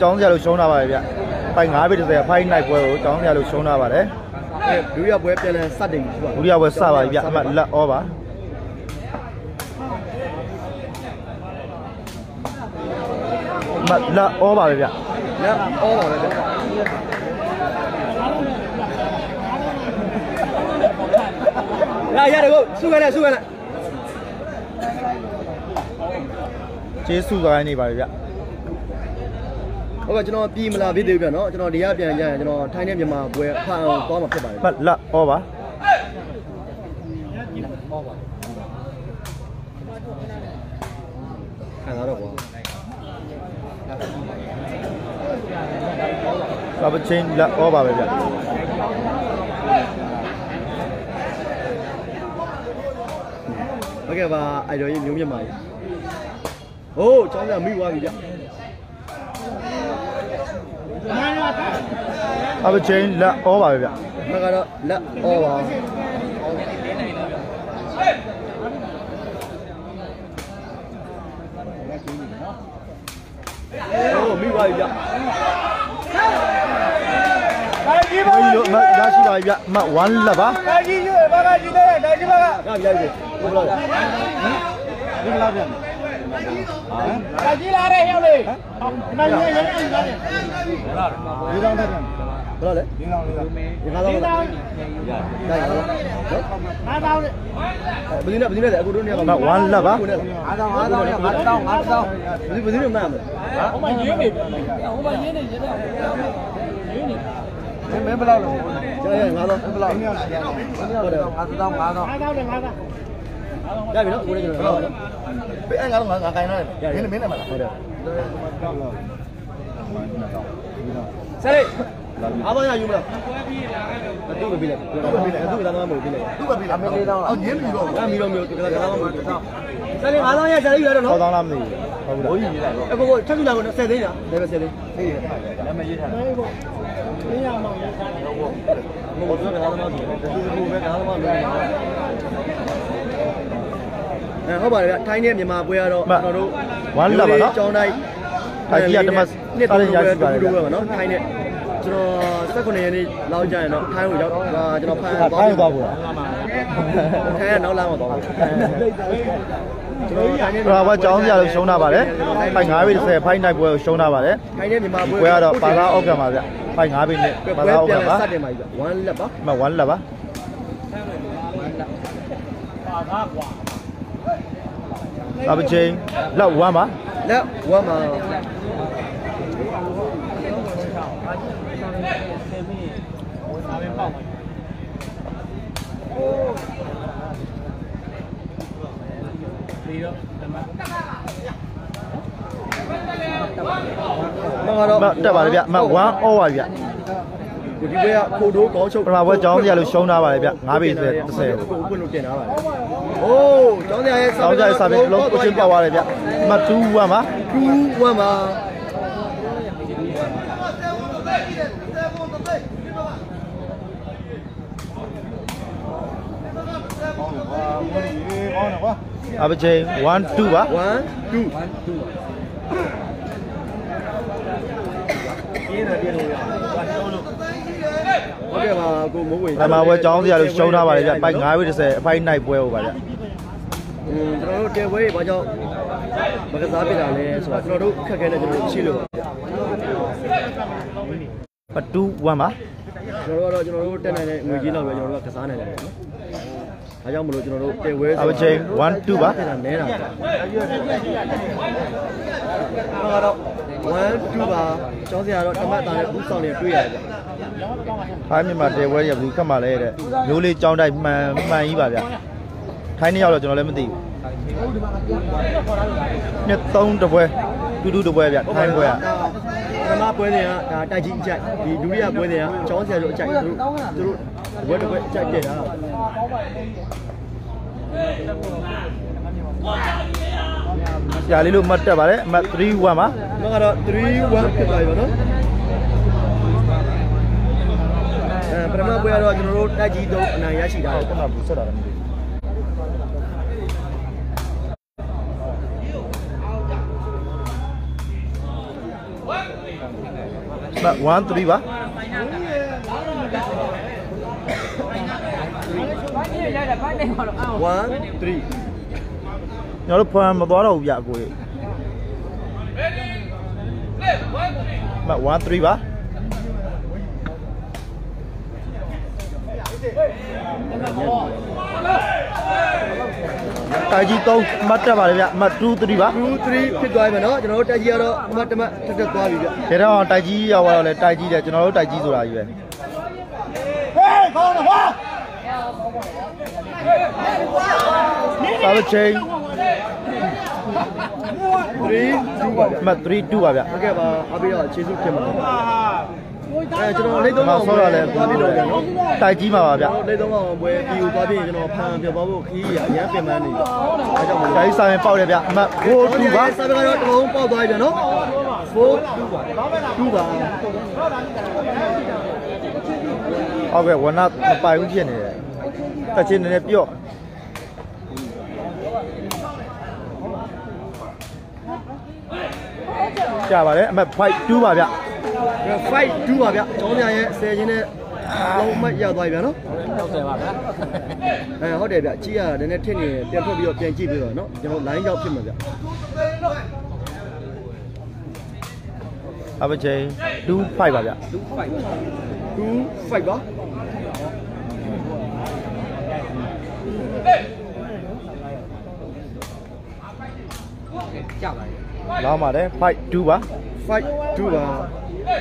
ကျောင်းဆရာလို့ရှုံးတာပါပဲဗျဖိုင်9ဘီ30ဖိုင်နိုင်ပွဲကိုကျောင်းဆရာလို့ရှုံးတာပါတယ်အဲဒုတိယပွဲပြန်လဲစတင်ပြီသူကဒုတိယပွဲစပါပြီဗျအမှတ်လက်ဩပါအမှတ်လက်ဩပါပဲဗျလက်အောပါပဲဗျရရတယ်ကိုစုခဲ့လိုက်စုခဲ့လိုက်ကျေးဇူးကိုင်းနေပါပြီဗျ ဟုတ်ကဲ့ကျွန်တော်ပြည်မလာဖြစ်သေးဘူးဗျနော်ကျွန်တော်ဒီကပြန်ကြရင်ကျွန်တော်ထိုင်းနဲ့မြန်မာပွဲဖန်အောင်သွားမှာဖြစ်ပါတယ်အမှတ်လက်ဩပါခံစားတော့ကွာကပချင်းလက်ဩပါပဲဗျဟုတ်ကဲ့ပါအိုင်တော်ကြီးမျိုးမြန်မာကြီးဟိုးကျောင်းကမိသွားပြီဗျ ကပချင်းလက်ဩပါပဲဗျဘက်ကတော့လက်အောပါဟိုးမိသွားပြီဗျဘယ်လိုအမှတ်ရရှိပါပြီဗျအမှတ်1လက်ပါရပြီရပြီဟု ။ကြီးလာတဲ့ရောက်လေ။မင်းရေရေကြီးလာတယ်။လေးတောင်းတက်တယ်။ဘယ်လိုလဲ။လေးတောင်းလေးတောင်း။ဒီမှာတော့လေးတောင်း။ဒါရတော့။ဟာတောင်းလေ။ဘယ်လိုလဲဘယ်လိုလဲအခုတို့နေရာက1လပ်ပါ။ဟာတောင်းဟာတောင်းဟာတောင်းဟာတောင်း။ဘယ်လိုဘယ်လိုမှမလဲ။ဟာ။ဟိုမှာရင်းနေပြီ။ဟိုမှာရင်းနေရင်းနေ။ရင်းနေ။မင်းမင်းဘလောက်လဲကြာရငါတော့ဘလောက်ဟုတ်တယ်5000 5000 5000 5000 5000 ရပြီနော်ကိုလေးကျွန်တော်ပေးအဲ့ငါတော့ငါငါကင်လာတယ်မင်းမင်းနဲ့မလားဟုတ်တယ်ဆရာလေးအားမရယူမလားသူ့ပဲပြေးလိုက်သူ့ပဲပြေးလိုက်သူ့ကလာမမဟုတ်ပြေးလိုက်သူ့ပဲပြေးလိုက်အမေလေးတော့အော်ညင်းပြီတော့ငါမီတော့မျိုးကလာမမဟုတ်တော့ဆရာလေးအားလုံးရဆရာလေးယူရတော့နော်6000လားမသိဘူးဟုတ်ဘူးဘိုးကြီးရေးလိုက်အကိုကိုထပ်ထူလာကို70သိန်းလား70သိန်းသိရနာမည်ရေးထားတယ်မင်းရမှာမဟုတ်ဘူးဘိုးကြီးကလာမမဟုတ်ဘူးဘိုးကြီးကလာမမဟုတ်ဘူး အဲဟုတ်ပါတယ်ဗျထိုင်းနဲ့မြန်မာပွဲကတော့ကျွန်တော်တို့ကျောင်းတိုင်းနှစ်သုံးရရှိပါတယ်ဗျနော်ထိုင်းနဲ့ကျွန်တော်19ရက်နေ့လောက်ကြာရင်တော့ထိုင်းကိုရောက်ကျွန်တော်ဖန်သွားခိုင်းသွားဘူးလားထိုင်းကနောက်လာမှသွားပါကျွန်တော်ထိုင်းနဲ့ပရာဘကျောင်းဆရာလို့ရှုံးတာပါတယ်ဖိုင်9ဘီ30ဖိုင်နိုင်ပွဲကိုရှုံးတာပါတယ်ထိုင်းနဲ့မြန်မာပွဲပွဲကတော့ပါသာအောက်ကမှာဗျဖိုင်9ဘီနဲ့ပါပွဲသာအောက်ပြန်ကပါစတင်ပါပြီဗျ1လက်ပါအမှတ်1လက်ပါ အပချင်းလက်1ပါလက်1မှာမကတော့အမှတ်တက်ပါတယ်ဗျအမှတ်1အော်ပါဗျ ဒီဘက်ကခိုတိုးကောင်းချုပ်ပရာဘကျောင်းဆရာလို့ရှုံးတာပါတယ်ဗျ9ဘီ30ကိုပွင့်လို့တင်ထားပါတယ်။အိုးကျောင်းသားရဲ့ဆောင်းကြရဲ့စာပေလုံးကိုချင်းပေါက်သွားတယ်ဗျအမှတ်2 1ပါ2 1ပါအပချင်း1 2ပါ1 2 ဟုတ်ကဲ့ပါကိုမိုးဝေပရာဘကျောင်းဆရာလို့ရှုံးတာပါတယ်ဗျဖိုင်9ဘီ30အဖိုင်နိုင်ပွဲဟိုပါဗျอืมကျွန်တော်တို့တဲပွဲတွေဘာကြောင့်မကစားပြတာလဲဆိုတော့ကျွန်တော်တို့ခက်ခဲနေကျွန်တော်တို့ရှိလို့ပါဗျအတူ1ပါကျွန်တော်တို့ကတော့ကျွန်တော်တို့တက်နိုင်တဲ့ငွေကြီးလောက်ပဲကျွန်တော်တို့ကကစားနိုင်တယ်နော်။ဒါကြောင့်မလို့ကျွန်တော်တို့တဲဝဲအပချင်း1 2ပါတက်တာနဲတာကြာ။ကျွန်တော်ကတော့1 2ပါကျောင်းစရာတော့တမတ်သားနဲ့ဦးဆောင်နေတွေ့ရတယ်ဗျ ထိုင်းမြန်မာတဲပွဲရဘူးခက်မှလဲတဲ့မျိုးလေးကြောင်းတိုက်မှန်မှန်ကြီးပါဗျထိုင်းနှစ်ယောက်တော့ကျွန်တော်လည်းမသိဘူးနှစ်သုံးတပွဲတူတူတပွဲဗျထိုင်းပွဲကပထမပွဲတွေကဒါတိုက်ကြီးအကြိုက်ဒီဒုတိယပွဲတွေကကျောင်းစရာတို့အကြိုက်သူတို့သူတို့ဘွဲတစ်ပွဲအကြိုက်ပြည့်တာဆရာလေးလို့မှတ်တက်ပါတယ်အမှတ်3 1ပါကျွန်တော်ကတော့3 1ဖြစ်သွားပြီပေါ့နော် အဲပထမပွဲကတော့ကျွန်တော်တို့တိုက်ကြီးတော့အနိုင်ရရှိတာဟုတ်ကဲ့ပါဘူးဆက်တာလည်းမသိဘူးမှတ်1 3ပါ1 3ကျွန်တော်တို့ဖွမ်းမသွားတော့ဘူးဗျအကိုကြီးမှတ်1 3ပါ တာကြီး3မှတ်တက်ပါလေဗျမှတ်2 3ပါ2 3ဖြစ်သွားပြီမယ်နော်ကျွန်တော်တို့တက်ကြီးကတော့အမတ်တမတ်ထက်ထက်သွားပြီဗျဒါတော့တိုက်ကြီးရောက်သွားတော့လေတိုက်ကြီးတယ်ကျွန်တော်တို့တိုက်ကြီးဆိုတာကြီးပဲဟေးခေါင်းတော့ဟာစာလချင်း3 2ပါဗျမှတ်3 2ပါဗျဟုတ်ကဲ့ပါအားပေးတော့ခြေစုဖြစ်ပါ အဲကျွန်တော်လက်သုံးမအောင်ဆောတော့လေသွားပြီးတော့ဗျနော်တိုက်ကြီးမှာပါဗျလက်သုံးအောင်ပွဲပြီးကိုသွားပြီးရင်ကျွန်တော်ဖန်ပြသွားဖို့ခီးရအရန်ပြင်ပန်းနေပြီအဲကြောင့်မလို့တိုက်ကြီးစာရင်ပေါက်တယ်ဗျမှတ်4 2ပါစာပေကတော့တလုံးပေါက်သွားပြီဗျနော်4 2ပါ2ပါဟုတ်ကဲ့ဝနမပိုင်ဘူးဖြစ်နေတယ်တက်ချင်းနည်းနည်းပြော့ကြပါလေအမတ်5 2ပါဗျ fight 2ပါဗျကျောင်းပြရဲ့ဆယ်ချင်းနဲ့လုံးမရသွားပြီဗျနော်60ပါဗျာအဲဟုတ်တယ်ဗျကြည့်ရတာနည်းနည်းထင်နေပြန်ထွက်ပြီးတော့ပြန်ကြည့်ပြီးတော့နော်ကျွန်တော် line ရောက်ဖြစ်မှာဗျအပချင်း2 5ပါဗျ2 fight ပါလောင်းပါတယ်5 2ပါ fight 2ပါ ဘို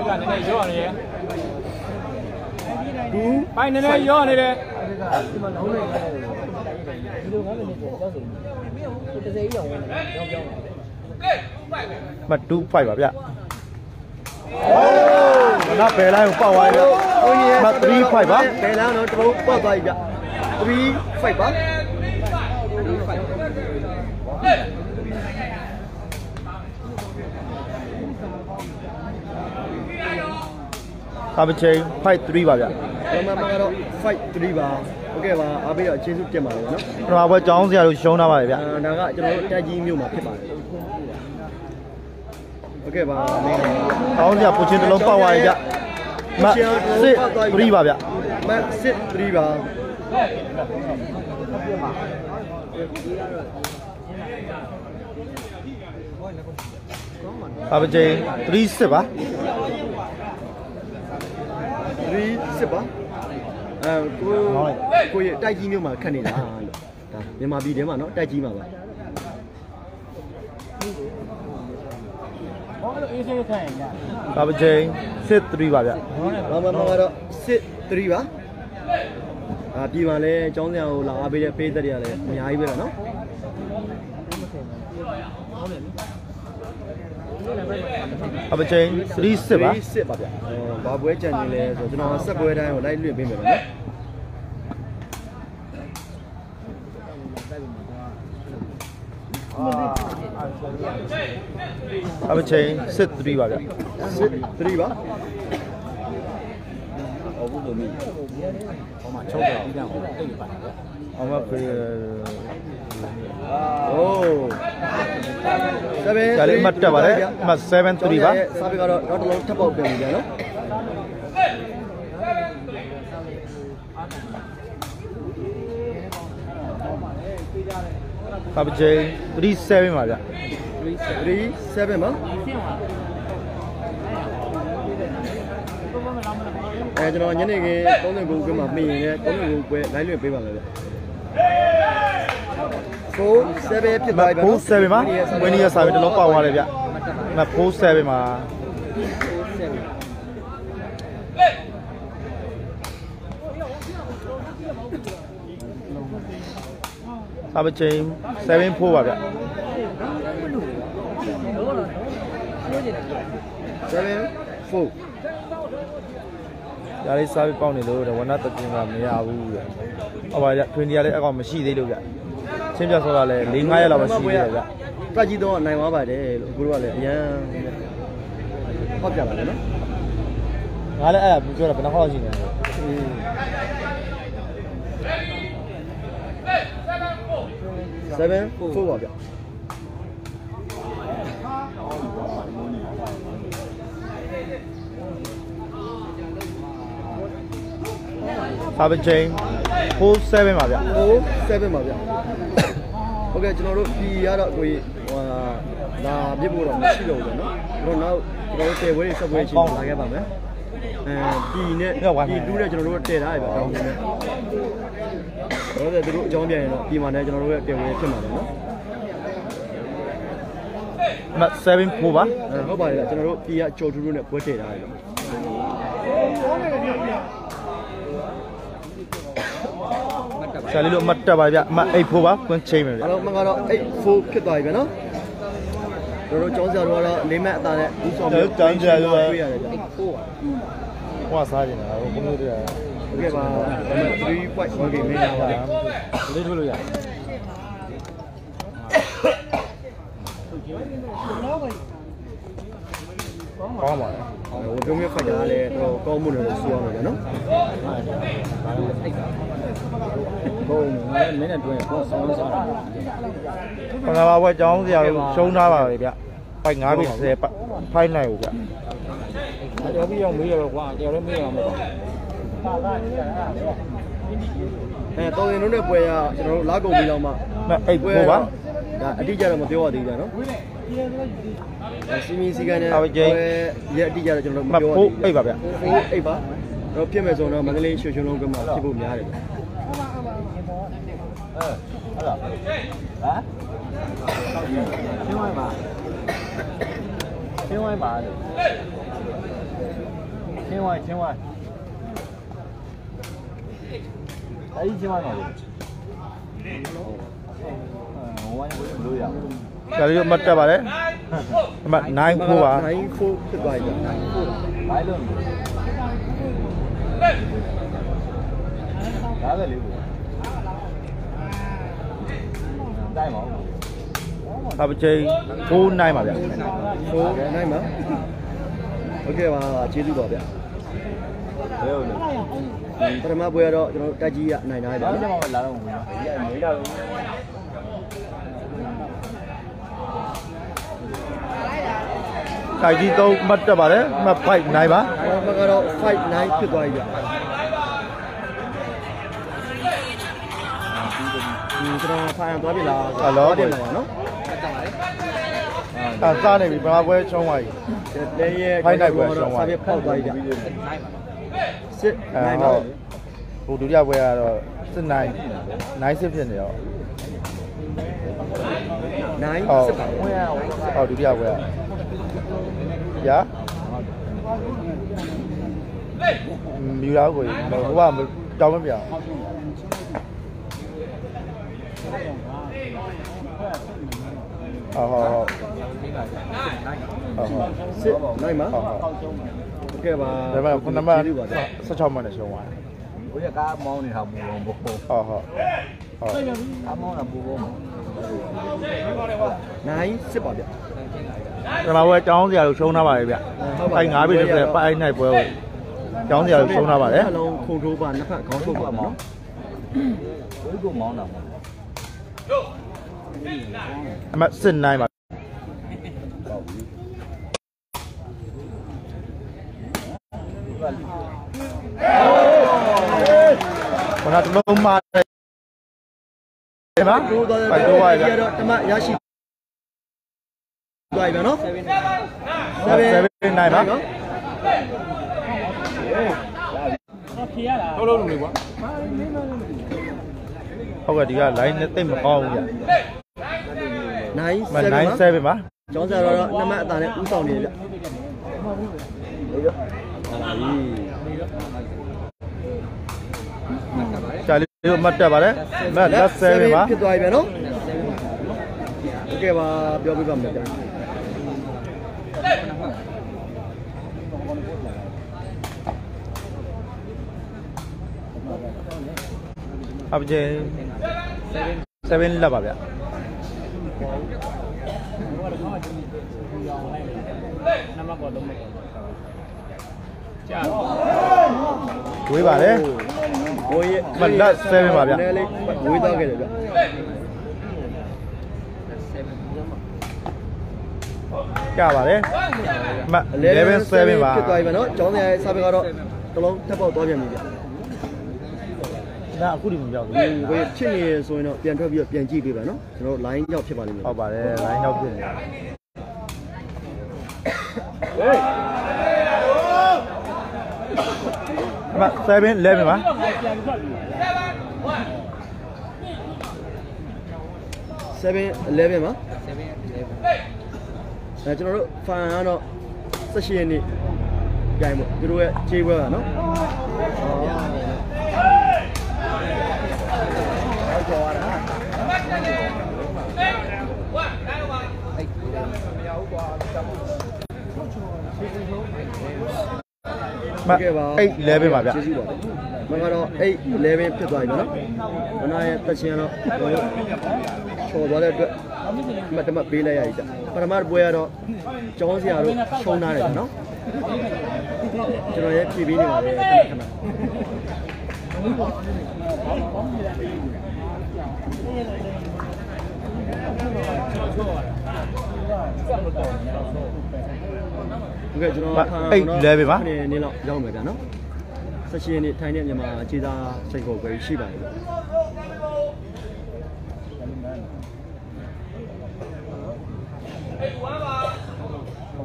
က်ကနည်းနည်းရော့နေရယ်2ဘိုက်နည်းနည်းရော့နေတယ်မှတ်2 5ပါဗျဝနဘယ်လိုင်းကိုပေါက်သွားပြီဗျကိုကြီးရဲ့မှတ်3 5ပါဘယ်လမ်းတော့တပုတ်ပေါက်သွားပြီဗျ3 fight ပါ အပချင်း5 3ပါဗျဒီမှာမှာတော့ fight 3ပါဟုတ်ကဲ့ပါအားပေးတော့ကျေးဇူးတင်ပါတယ်နော်ပထမဘွဲကျောင်းစရာလို့ရှုံးထားပါလေဗျအာဒါကကျွန်တော်တို့တက်ကြီးမြို့မှာဖြစ်ပါတယ်ဟုတ်ကဲ့ပါမင်းကျောင်းစရာပူချင်းတစ်လုံးပေါက်သွားပြီဗျမှတ်စစ်3ပါဗျမတ်စစ်3ပါအပချင်း3စစ်ပါ 3စစ်ပါအဲကိုကိုရဲ့တိုက်ကြီးမြို့မှာခတ်နေတာလို့ဒါမြန်မာပြည်ထဲမှာနော်တိုက်ကြီးမှာပါဟောအဲ့လိုအေးဆေးထိုင်ရအပချင်းစစ်3ပါဗျဘာမှမကတော့စစ်3ပါအာပြည်မှာလဲចောင်းစရာကိုလာအားပေးတဲ့ပေးသက်တွေကလည်းအများကြီးပဲနော် အပချင်း3စစ်ပါစစ်ပါဗျဟောဘာပွဲကြံနေလဲဆိုကျွန်တော်ဆက်ပွဲတိုင်းကိုလိုက်လွှင့်ပေးမယ်နော်အပချင်းစစ်3ပါဗျစစ်3ပါ ဟောမှာချုပ်တယ်ပြီးတော့တိတ်ပါတယ်ဗျာအမဖေးโอ้7ဒါလေးအမှတ်တက်ပါလေအမှတ်7 3ပါစာပေကတော့တော့တစ်လုံးထပ်ပေါက်ပြန်ပြီဗျာနော်အပချင်း3 7ပါဗျ3 7ပါ အဲကျွန်တော်ညနေခင်း30ခုခွဲမှာပြင်ရင်လည်း30ခုခွဲလိုက်လွှင့်ပေးပါမယ်ဗျ4 7ဖြစ်သွားပြီဗျာ4 7ပါဝင်းနီယာစာပေတစ်လုံးပေါက်သွားတယ်ဗျအမှတ်4 7ပါအပချင်း7 4ပါဗျ7 4 ဒါလေးစာပေပေါက်နေလို့ဝနတကင်ကမရဘူးဗျဟုတ်ပါဗျထွင်ဒီကလည်းအကောင်မရှိသေးလို့ဗျချင်းပြဆိုတာလည်း၄၅ရက်လောက်ပဲရှိသေးတယ်ဗျတွက်ကြည့်တော့နိုင်သွားပါတယ်လို့ကိုတို့ကလည်းအရန်ဟောက်ပြပါလေနော်ငါလည်းအဲ့ဒါပြောတာဘယ်နှခေါက်ရှိနေလဲอืม7 4ပါဗျ စာပချင်း47ပါဗျဟို7ပါဗျဟုတ်ကဲ့ကျွန်တော်တို့ဒီကတော့ကိုကြီးဟိုလာပြစ်ဖို့တော့မရှိတော့ဘူးနော်ကျွန်တော်နောက်ကျွန်တော်တို့တည်ဝဲဆက်ပွဲချင်းလာခဲ့ပါမယ်အဲဒီနဲ့ဒီတူးနဲ့ကျွန်တော်တို့တည်ထားရပါတော့တယ်တော့သူတို့အကြောင်းပြန်ရင်တော့ဒီမှာလည်းကျွန်တော်တို့ရဲ့တည်ဝဲဖြစ်မှာတယ်နော်မ7 4ပါအဲဟုတ်ပါတယ်ကျွန်တော်တို့ဒီကကြော်တူးတူးနဲ့ပွဲတည်ထားရတယ် ဆရာလေးတို့အမှတ်တက်ပါဗျအမှတ်8 4ပါကွန်းချင်းမယ်ဗျအားလုံးမကတော့8 4ဖြစ်သွားပြီပဲနော်တို့တို့ကျောင်းဆရာတို့ကတော့လေးမဲ့အသားနဲ့ဦးဆောင်ပြီးတွေ့ရတယ်ဗျဟောစားကြနေတာဟိုဘုံတို့တွေကဟုတ်ကဲ့ပါ3 point ဟုတ်ကဲ့မင်းပါပါလေးထုတ်လို့ရကောင်းပါလေဟိုဒုံမြဖိုက်တာလည်းတော့ကောင်းမှုလည်းဆိုရမှာပဲနော် ဘုံမင်းနဲ့တွဲကိုဆောင်းဆောင်းခဏပါဘွဲကျောင်းစရာတို့ရှုံးထားပါလေဗျဖိုက်9ပြီ10ဖိုက်နိုင်ဘူးဗျတော်ပြီးအောင်မေးရတော့ကွာတော်လည်းမေးရမှာပေါ့အဲတော်ရင်တို့နဲ့ပွဲရကျွန်တော်တို့လာကုန်ပြီးတော့မှမ8 4ပါဒါအတိအကျတော့မပြောရသေးဘူးကြာနော်စီမီစီကန်နဲ့ရက်အတိအကျတော့ကျွန်တော်တို့မမပြောရသေးဖို့ဘူး8ပါဗျအိတ်ပါတော့ဖြစ်မဲ့ဆိုတော့မန္တလေးရွှေရွှေလုံးကမှဖြစ်ဖို့များတယ် ဟဲ့ဟုတ်လားဟမ်ရှင်းဝိုင်းပါရှင်းဝိုင်းပါရှင်းဝိုင်းရှင်းဝိုင်းအဲ့ဒီရှင်းဝိုင်းပါလေဝိုင်းလို့ရဆရာလေးတို့အမှတ်တက်ပါလေအမှတ်9 4ပါ9 4ဖြစ်သွားပြီဗျဘိုင်းလို့ဒါပဲလေကို နိုင်ပါဘူး။ဟာပချိန်6နိုင်ပါဗျာ။6နိုင်ပါ။ဟုတ်ကဲ့ပါကျေးဇူးပါဗျာ။ဘယ်လိုလဲ။ပထမပွဲကတော့ကျွန်တော်တက်ကြီးရနိုင်တာပဲ။ဘာမှမလာတော့ဘူး။ဒီကမေးတာဘူး။တိုက်ကြီးတော့မှတ်တက်ပါတယ်မှတ်5နိုင်ပါမှတ်ကတော့5နိုင်ဖြစ်သွားပြီဗျာ ကျွန်တော်ဖိုင်အောင်သွားပြီလားတယ်ပါနော်အာစားနေပြီပထမပွဲချုံးသွားပြီလဲရဲ့ဖိုင်နိုင်ပွဲရှောင်းသွားစာပြဖောက်သွားပြီဗျစစ်အဲနိုင်ဟုပါတ်ဟိုဒုတိယပွဲကတော့စစ်နိုင်နိုင်စစ်ဖြစ်နေတော့နိုင်ဟုတ်စစ်ပါဝင်ရအောင်ဟောဒုတိယပွဲကရာမြူလာကိုဟိုကတောင်းမပြအောင် ဟုတ်ဟုတ်ဟုတ်ဟုတ်ဟုတ်စစ်နိုင်မှာတကယ်ပါဒါပေမဲ့ခုနမ16မိနစ်ရှုံးသွားတယ်ဘိုးရကားမောင်းနေတာပူပုံပုံဟုတ်ဟုတ်ဟုတ်ကားမောင်းတာပူပုံနိုင်စစ်ပါဗျကျွန်တော်ကတောင်းစရာလို့ရှုံးထားပါတယ်ဗျ။အဲ9ပြည့်ဆိုတဲ့ပိုင်နိုင်ပွဲကိုတောင်းစရာလို့ရှုံးထားပါတယ်။အလုံးခုံထိုးပါနှစ်ဖက်ခေါင်းထုတ်ပါမောင်း။ဘိုးကမောင်းတာပါ အမှတ်စစ်နိုင်ပါခဏတလုံးမှာတယ်ပါထိုးသွားပိုက်တော့ပါကြဗျတော့တမရရှိသွားပြီနော်7 9ပါထုတ်လို့လို့ကွာ ဟုတ်ကဲ့ဒီက line နဲ့တိတ်မကောင်းဘူးဗျ နိုင် မ 7 9 ပါ 7ပါ ကျောင်းဆရာတော်တော့နမအတားနဲ့ဥဆောင်နေဗျ ရှာလေးတို့မှတ်တက်ပါလေမတ်လက်7ပါ ဖြစ်သွားပြီဗျနော်โอเคပါပြောပြပါမယ်ဗျ အပချင်း 7လက်ပါဗျနမကောတော့မကောကြာဝေးပါလေဝေးမလက်7ပါဗျနည်းလေးဝေးတော့ခဲ့တယ်ဗျကြပါလေမ11 7ပါဖြစ်သွားပြီဗျနော်ကျောင်းဆရာရဲ့စာပေကတော့တလုံးတက်ပေါက်သွားပြန်ပြီဗျ ဒါအခုဒီမပြောက်ဘူးဒီဘယ်ဖြစ်နေရဆိုရင်တော့ပြန်ထွက်ပြီးတော့ပြန်ကြည့်ပေးပါနော်ကျွန်တော် line ရောက်ဖြစ်ပါလိမ့်မယ်ဟုတ်ပါတယ် line ရောက်ဖြစ်နေတာအမှတ်7 11ပါ7 11မှာအဲကျွန်တော်တို့ fan ကတော့16ရက်နေ့ကြိုင်ပေါ့သူတို့ရဲ့ခြေပွဲပါနော်ဟုတ်ကြော်ရတာ အ မှတ်8 11ပါဗျကျေးဇူးပါမကတော့8 11ဖြစ်သွားပြီနော်ဘနာရဲ့တက်ချင်းကတော့ကျွန်တော်တို့ချော်သွားတဲ့အတွက်မတ်တမတ်ပေးလိုက်ရည်ကြပထမပွဲကတော့ကျောင်းစရာတို့ရှုံးထားတယ်နော်ကျွန်တော်ရဲ့ဖြည့်ပေးနေပါတယ်ခဏခဏ ဟုတ်ကဲ့ကျွန်တော်နေနေလောက်ရောက်မယ်ဗျာနော်ဆက်ရှင်နေထိုင်နေမြန်မာခြေသားစိတ်ကိုပဲရှိပါတယ်ဗျာ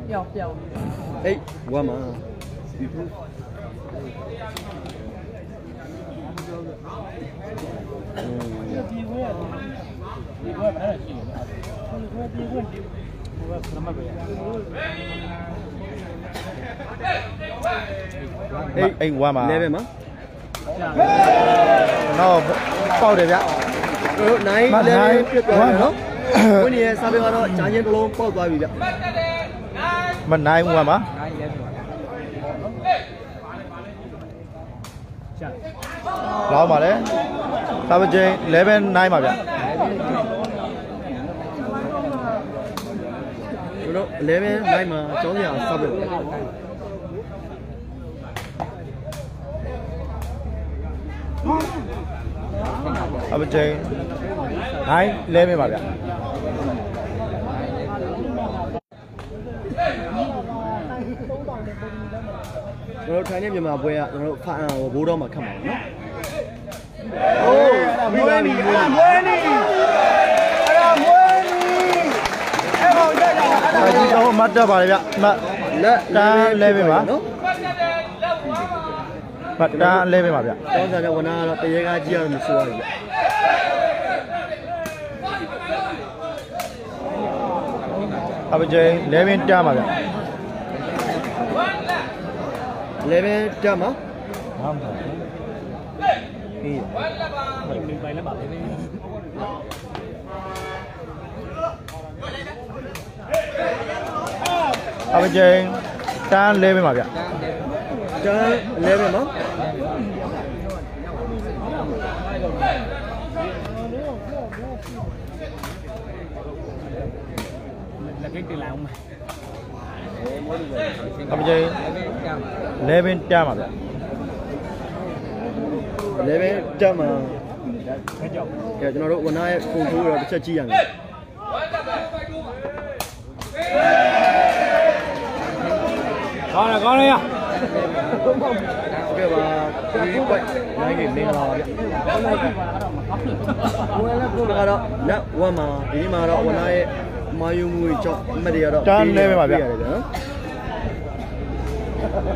ပျောက်ပျောက်အေးဝမ်းမှာอืมဒီဝဲဒီဝဲမနဲ့ရှိတယ်ဒီဝဲဒီဝဲဒီဝဲနမပဲ8 8 1ပါ level မှာတော့ပေါက်တယ်ဗျ တို့9 level ပြတ်သွားတယ်နော်ဝင်းရဲ့စာပေကတော့ဂျာချင်းတစ်လုံးပေါက်သွားပြီဗျမ9 1ပါ နိုင် လဲပြောချာလောက်ပါလေစာပချင်း11 9ပါဗျတို့11 9မှာကျောင်းစရာစောက်ပဲဗျစာပချင်း9 11ပါဗျ ကျွန် တော်ထိုင်နေမြန်မာပွဲကကျွန်တော်ခါအံဘိုးတော်မှာခတ်မှာနော်โอ้မွေးနီအဲ့ဒါမွေးနီအဲ့ဒါမွေးနီအဲ့ကောင်ကြိုက်တာအဲ့ဒါဒါကြီးတော့မတ်တက်ပါလေဗျမတ်လက်တား11ပါနော်မတ်တာ11ပါဗျကျောင်းစရာကဝနာကတော့တရေကားကြီးရလို့မဆိုရဘူးဗျစာပချင်း11တန်းပါဗျ 11တက်မှာဟုတ်ပါဘူးအေးဒီပိုင်လည်းပါပဲစာပချင်းတန်း11ပါဗျတန်း 11မှာလက်ကိတ်တင်လာအောင်စာပချင်း11တန်းပါဗျ11တက်မှာခဲကြောက်ကဲကျွန်တော်တို့ဝနာရဲ့ပုံထိုးတော့တစ်ချက်ကြည့်ရမယ်ကောင်းတယ်ကောင်းတယ်ရဟုတ်ကဲ့ပါဒီပိုက်နိုင်ကြီးမင်္ဂလာပါဗျလိုက်ကြည့်ပါတော့မကောင်းဘူးဘယ်လဲကိုကတော့လက်ဝမ်းမှာဒီနေ့မှာတော့ဝနာရဲ့မာယုံငွေကြောင့်အမတ်တွေကတော့တန်း11ပါဗျ ရတယ်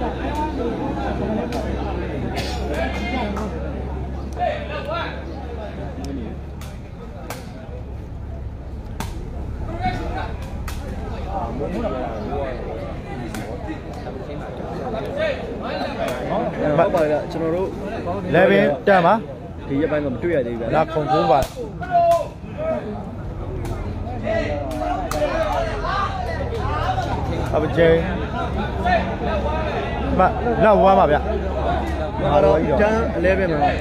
နော်ဟုတ်ပါလားကျွန်တော်တို့11တန်းပါဒီရက် ပိုင်းမှာမတွေ့ရသေးဘူးဗျာလာခုံထိုးပါစာပချင်းမလောက်ဝမ်းပါဗျဒါတော့တန်း11မှာ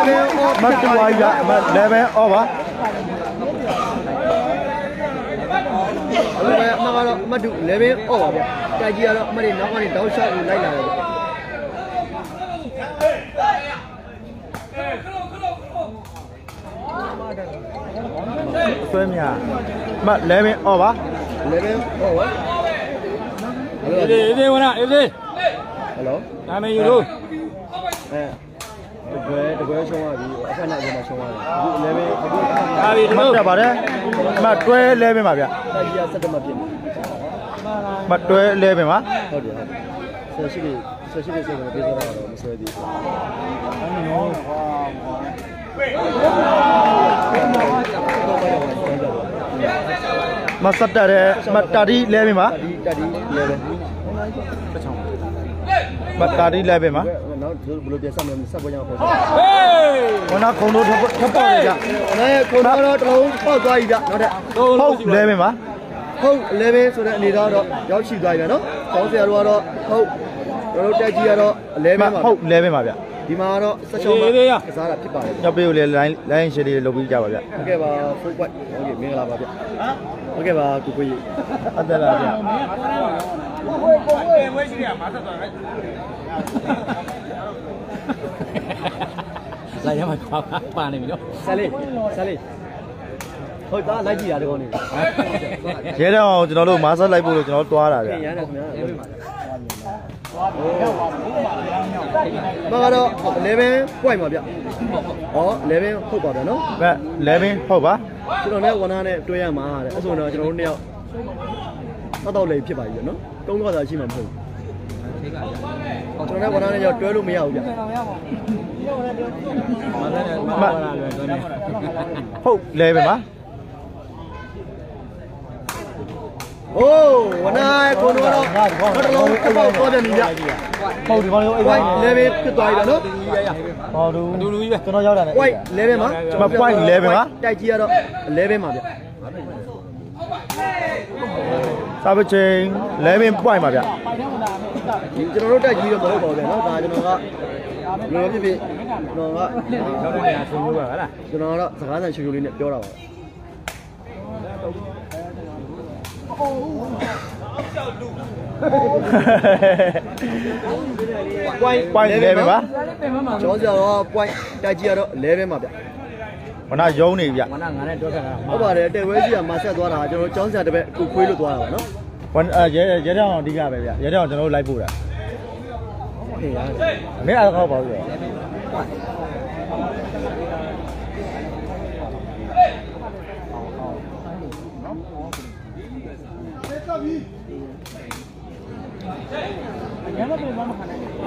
11မတ်တူဝိုင်းဗျမတ်11 over အဲ့ဒါအမကတော့အမတ်တူ11အော့ပါဗျတိုက်ကြီးကတော့အမတွေနောက်ကနေတောက်လျှောက်ကိုလိုက်လာတယ် ဆွဲမြမလဲပင်အော်ပါ11ဟုတ်ပါအေးသေးအေးသေးဝနာအေးသေးဟယ်လိုဒါမင်းယူလို့အဲတကွဲတကွဲရှုံးသွားပြီအဖက်နဲ့အပေါ်မှာရှုံးသွားတယ်အခု11အခုဒါပြီဒီမလိုတက်ပါတယ်မတွဲလဲပင်ပါဗျတာကြီးက7မှဖြစ်နေမတွဲလဲပင်ပါဟုတ်တယ်ဟုတ်တယ်ဆက်ရှိဆက်ရှိဆက်ကနေပြေးသွားတော့မဆွဲသေးဘူး မစတ်တက်တဲ့မတာတီလဲပင်ပါတာဒီတာဒီ11မတာတီလဲပင်ပါနောက်ဘယ်လိုပြန်ဆက်မလဲဆက်ပေါ်ကြအောင်ခေါ်ဟေးဝနာခုံတို့ထပ်ထပ်ပေါ်ရကြအဲခုနကတော့တလုံးပေါက်သွားပြီဗျနောက်တဲ့သုံးဟုလို့တ်လဲပင်ပါဟုတ်11ဆိုတဲ့အနေတော့ရောက်ရှိသွားပြီနော်။ကောင်းဆရာတို့ကတော့ဟုတ်တို့တို့တက်ကြီးကတော့11မပါဟုတ်လဲပင်ပါဗျ ဒီမှာကတော့ဆက်ချုံမှာကစားတာဖြစ်ပါတယ်ညောက်ပေးကိုလေလိုင်းလိုင်းရှည်လေးလုပ်ပြီးကြပါဗျ။ဟုတ်ကဲ့ပါ full point ဟုတ်ကဲ့မင်္ဂလာပါဗျ။ဟုတ်ကဲ့ပါကိုကိုကြီးအသက်လားဗျဝဲရှိရမှာဆက်သွားတယ်လာရမှာပါပါနေပြီနော်ဆက်လေးဆက်လေးဟုတ်သားလိုက်ကြည့်ရတဲ့ကောင်းနေပြီရဲတော့ကျွန်တော်တို့မာဆက်လိုက်ဖို့လို့ကျွန်တော်တွားတာဗျ။ရရတယ်ခင်ဗျာ။ မကတော့11 point ပါဗျ။ဟော11ဟုတ်ပါဗျာနော်ဗျလဲပင်ဟုတ်ပါ။ကျွန်တော်လည်းဝန်ထမ်းနဲ့တွေ့ရမှာတဲ့။အဲ့ဆိုတော့ကျွန်တော်တို့နှစ်ယောက်တော့တော့လေးဖြစ်ပါပြီဗျာနော်။ကုန်းတော့သာရှိမှာမဟုတ်ဘူး။ကျွန်တော်လည်းဝန်ထမ်းနဲ့ကြောတွဲလို့မရဘူးဗျ။မသက်နဲ့မဟုတ်လားလွယ်တွန်းနေဟုတ်လဲပင်ပါ โอ้ဝနာကိုတော့တော့တော့တလုံးတစ်ပေါက်သွားပြန်ပြီဗျဟုတ်ဒီကောင်လေးအိတ်ဝိုပါက် level ဖြစ်သွားပြီနော် ဟောတူလူလူကြီးပဲကျွန်တော်ရောက်တာနဲ့ဝိုက် level မှာမ point level မှာ တိုက်ကြီးကတော့ level မှာဗျ စာပချင်းလဲပင် point ပါဗျဒီကျွန်တော်တို့တိုက်ကြီးတော့မဟုတ်ပါဘူးဗျနော်ဒါကျွန်တော်ကလောဖြစ်ဖြစ်ကျွန်တော်ကတော့နေရာဆွေးနွေးပါလားကျွန်တော်ကတော့စကားဆန်ချူချူလေးနဲ့ပြောတာပါ point point လဲပင်ပါကျောင်းစရာတော့ point တိုက်ကြီးကတော့ level မှာဗျမနာယုံနေဗျမနာငါနဲ့တွဲခါတာဟုတ်ပါတယ်တဲ့ဝဲစီကမှာဆက်သွားတာကျွန်တော်ကျောင်းစရာတစ်ပက်ကိုခွေးလို့သွားတာပါနော်ဝန်အဲရဲရဲတောင်အဓိကပဲဗျရဲတောင်ကျွန်တော်တို့လိုက်ပို့တာဟေးရတယ်မင်းအားကောက်ပါဦးရော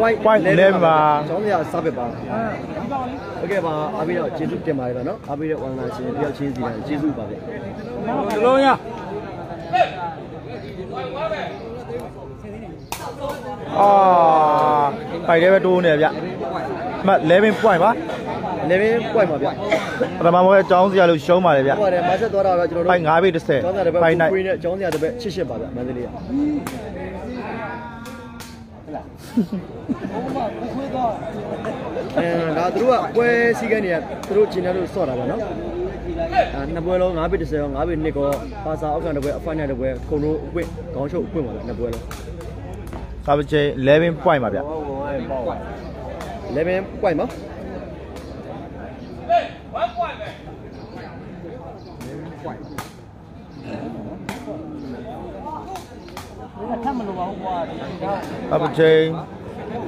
ဝိုက် point လဲပင်ပါကျောင်းစရာစားပစ်ပါဟုတ်ကဲ့ပါအားပြီးတော့ကျေးဇူးတင်ပါတယ်ဗျနော်အားပြီးတော့ဝန်လာရှင်တယောက်ချင်းစီတိုင်းကျေးဇူးပါဗျဒီလုံးရအာပိုက်တယ်ပဲတိုးနေဗျမလဲပင် point ပါ 11 point ပါဗျပထမဘွဲအကြောင်းစရာလို့ရှုံးပါတယ်ဗျဟုတ်ပါတယ်မဆက်သွားတာတော့ကျွန်တော်တို့ပိုက်9ဘိတ်30ကျောင်းစရာတစ်ပက်ပိုက်နိုင်ခွေးနဲ့ကျောင်းစရာတစ်ပက်88ပါဗျမန္တလေးကအဲဒါသူတို့ကပွဲစည်းကမ်းတွေကသူတို့ကျင်းတယ်လို့စော့တာပါနော်အာနှစ်ပွဲလုံး9ဘိတ်30ရော9ဘိတ်2ကောပါစာအောက်ကန်တစ်ပွဲအဖိုင်နယ်တစ်ပွဲခုံတို့အပွင့်ခေါင်းချုပ်အပွင့်ပါဗျနှစ်ပွဲလုံးစာပချင်း11 point ပါဗျ11 point ပါ စာပချင်း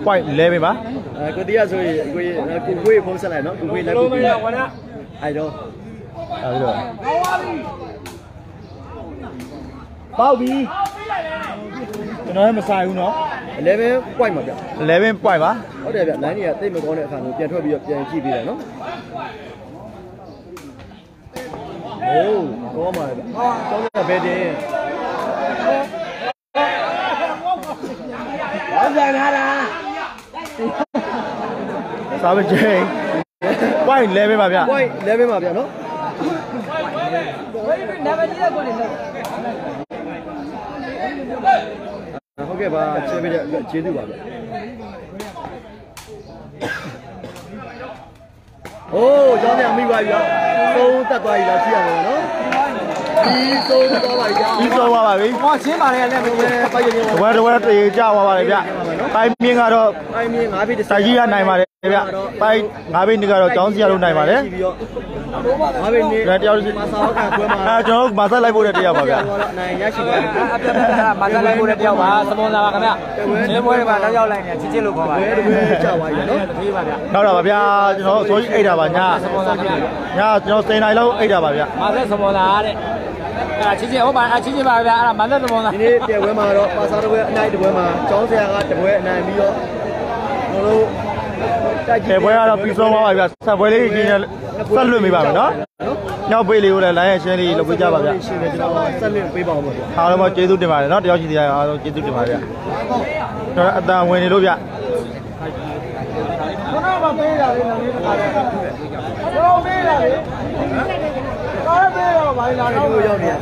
point 11ပါ အဲကိုတရားဆိုရင်ကိုကိုကိုဖုန်းဆက်လိုက်နော်ကိုကိုလိုက်ကိုကိုအဲ့တော့ အဲ့ဒါ ပေါက်ပြီ ကျွန်တော်လည်းမဆိုင်ဘူးเนาะ 11 point ပါဗျ 11 point ပါ ဟုတ်တယ်ဗျ line တွေကတိတ်မကောင်းတဲ့အခါမျိုးပြန်ထွက်ပြီးတော့ပြန်ကြည့်ပြီးတယ်နော်โอ้ကောင်းပါလေဗျကျောင်းကဘယ်တင် ဘာ ပြန်လာတာစာပချင်း point 11ပါဗျ point 11ပါဗျနော်ဟုတ်ကဲ့ပါချဲပေးတဲ့အတွက်ကျေးဇူးပါဗျโอ้ကျောင်းပြန်မိပါပြီဗျသုံးတက်သွားပြီလားကြည့်ရမယ်နော် ဒီသုံးသွားပါပြီဗျပြီးဆုံးသွားပါပြီဟောရှင်းပါလေလည်းမအဲပိုက်ရနေတဝဲတဝဲတရေကြသွားပါလေဗျပါမယ်နော်ပိုင်းမြင့်ကတော့ပိုင်းမြင်း၅ဖိတစာကြီးကနိုင်ပါတယ်ဗျပိုင်း၅ဘိနေကတော့ကျောင်းစီရလုံးနိုင်ပါတယ်ပြီးတော့၅ဖိနေဒါတယောက်မဆောက်ခံပွဲမှာအဲကျွန်တော်တို့မဆက်လိုက်ဖို့တဲ့တရားပါဗျာနိုင်ရရှိပါတယ်အပြတ်ပြတ်မာဇာလိုက်ကိုတယောက်ပါစပွန်ဆာပါခင်ဗျ။ဒီပွဲတွေမှာတောက်ရောက်လိုက်နေချစ်ချစ်လို့ခေါ်ပါဘယ်တပွဲကြာသွားပြီနော်။ဒီပါဗျာနောက်တာပါဗျာကျွန်တော်ဆိုကြီးအိတ်တာပါညစပွန်ဆာခင်ဗျာညကျွန်တော်စိန်နိုင်လောက်အိတ်တာပါဗျာ။မာဇာစပွန်ဆာတဲ့။အဲ့ဒါ ချစ်ချစ်ဟုတ်ပါအဲ့ချစ်ချစ်ပါဗျာအဲ့ဒါမာဇာစပွန်ဆာဒီနေ့ပြပွဲမှာတော့ပါစားတပွဲအနိုင်တပွဲမှာကျောင်းဆရာကတပွဲအနိုင်ပြီးတော့ကျွန်တော်တို့တိုက်ခေပွဲကတော့ပြီးဆုံးသွားပါဗျာဆက်ပွဲလေးကြီးနဲ့ဆက်လွတ်မိပါမယ်နော်ညောက်ပေးလေးကိုလည်းလိုင်းရဲ့ရှင်းလေးလုပ်ပေးကြပါဗျာရှင်းတယ်ကျွန်တော်ဆက်လက်ပေးပါဦးပါဗျာအားလုံးကျေးဇူးတင်ပါတယ်နော်တယောက်ချင်းတရားအားလုံးကျေးဇူးတင်ပါတယ်ဗျာကျွန်တော်အတန်ဝင်နေလို့ဗျာကျွန်တော်မပေးတာလေနော်ဒီခါလေးကျွန်တော်ပေးတာလေကား ပေးတော့ဘာလဲဒီတော့လိုရောက်နေရ